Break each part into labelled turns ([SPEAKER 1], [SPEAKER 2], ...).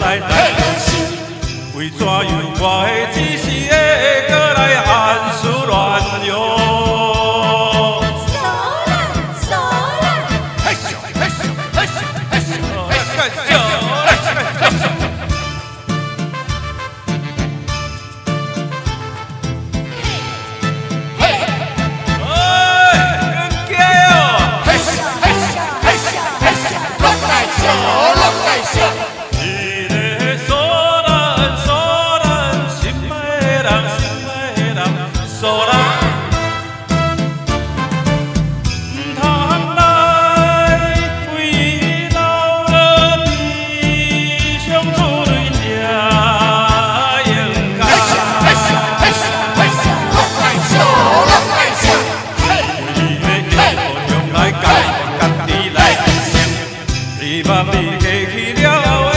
[SPEAKER 1] 在耐心，为怎样我的一生？你通你回去了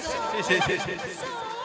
[SPEAKER 1] 谢谢谢谢谢谢。